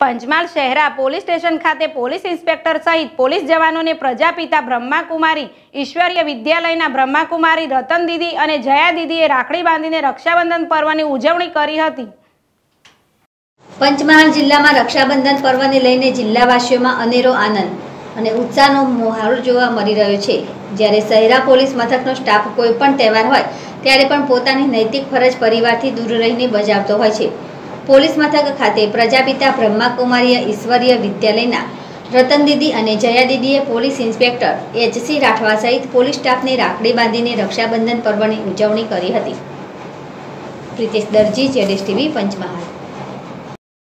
Panchmahal Shehera police station ખાતે police inspector સહિત police જવાનોને પ્રજાપિતા બ્રહ્માકુમારી, ઈશ્વરીય વિદ્યાલયના બ્રહ્માકુમારી, રતન દીદી અને જયા દીદીએ રાખડી બાંધીને રક્ષાબંધન પર્વની ઉજવણી કરી હતી. પંચમહાલ જિલ્લામાં રક્ષાબંધન પર્વને લઈને જિલ્લાવાસીઓમાં અનેરો આનંદ અને ઉત્સાહનો મોહારો જોવા મળી રહ્યો છે. જ્યારે શહેરા પોલીસ મથકનો સ્ટાફ કોઈ પણ તહેવાર હોય, ત્યારે પણ પોતાની નૈતિક ફરજ પરિવારથી દૂર રહીને બજાવતો હોય છે. પોલીસ મથક ખાતે પ્રજાપિતા બ્રહ્માકુમારીય ઈશ્વરીય વિદ્યાલયના રતન દીદી અને જયા દીદીએ પોલીસ ઇન્સ્પેક્ટર એચસી રાઠવા સહિત પોલીસ સ્ટાફને રાખડી બાંધીને રક્ષાબંધન પર્વની ઉજવણી કરી હતી. પ્રિતેશ દરજી, જેડેશ ટીવી, પંચમહાલ.